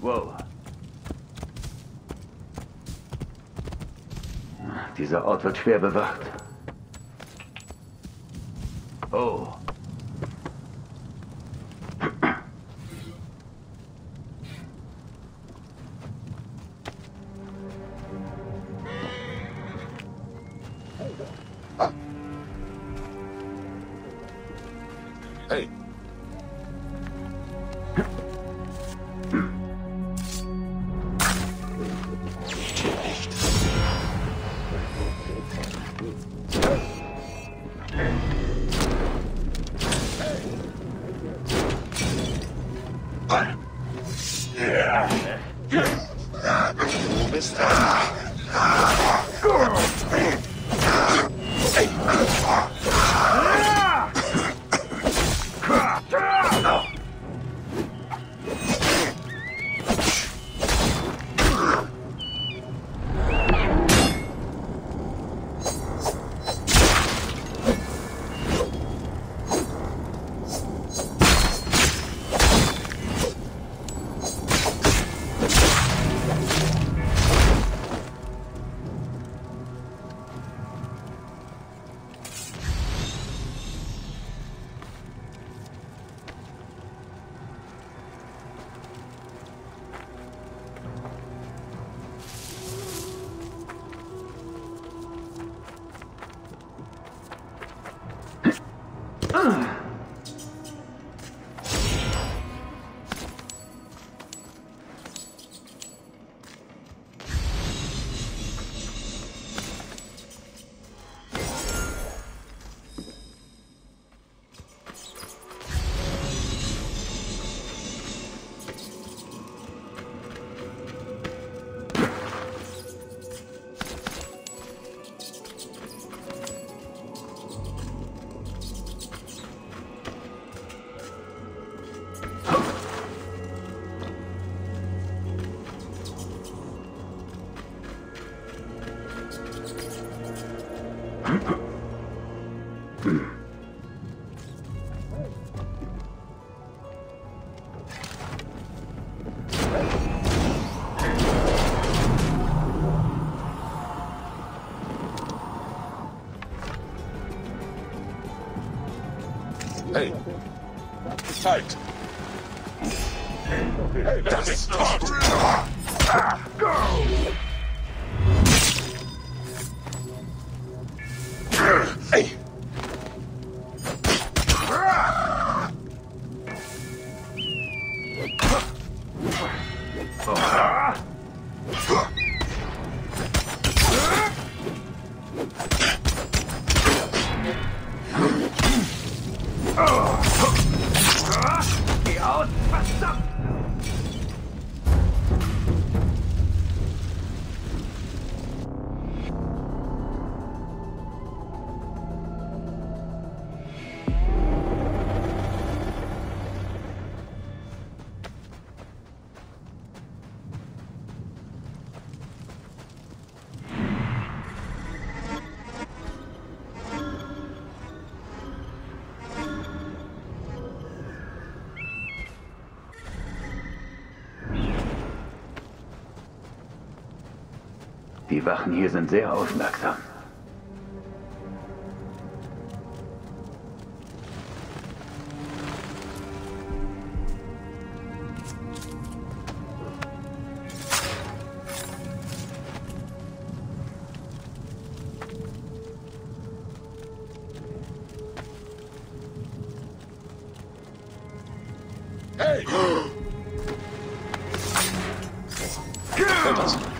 Wow. Dieser Ort wird schwer bewacht. Oh. Hey, du bist da. Hey, Zeit. Hey, das ist tot. Hey. Oh. Geh aus! Verstopft! Die Wachen hier sind sehr aufmerksam. Hey! Wer das?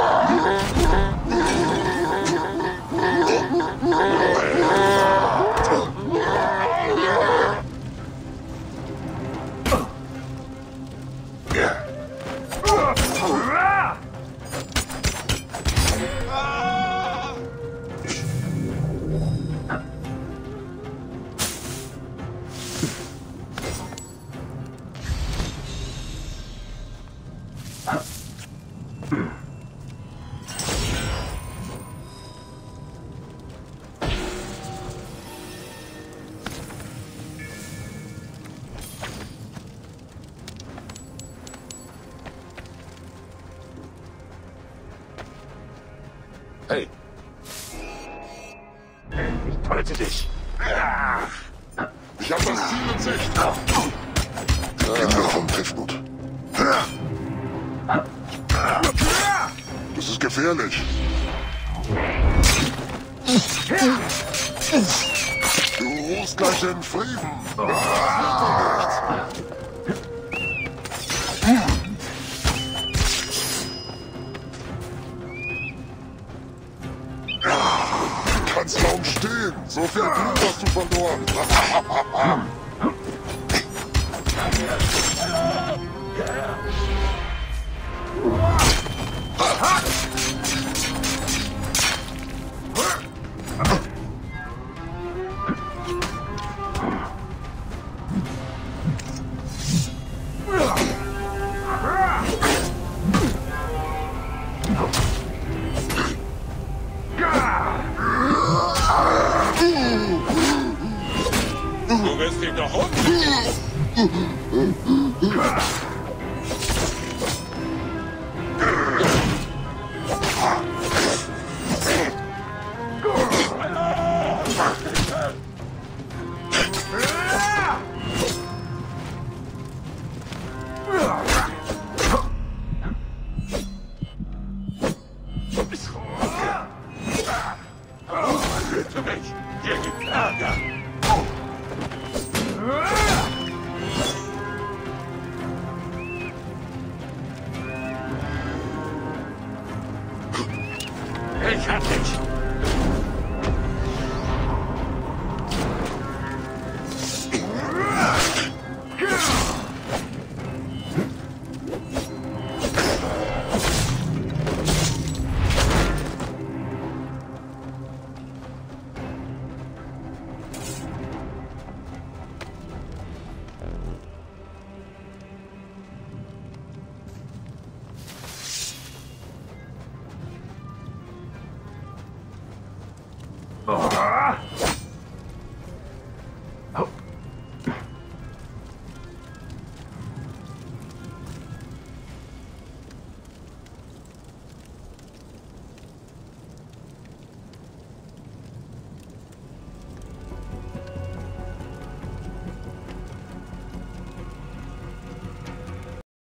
Hey. Ich halte dich. Ich hab das Ziel in Sicht. Gib mir vom Treffmut. Das ist gefährlich. Du ruhst gleich in Frieden. Oh, das from the wall. Ugh! Ich hab dich. Oh.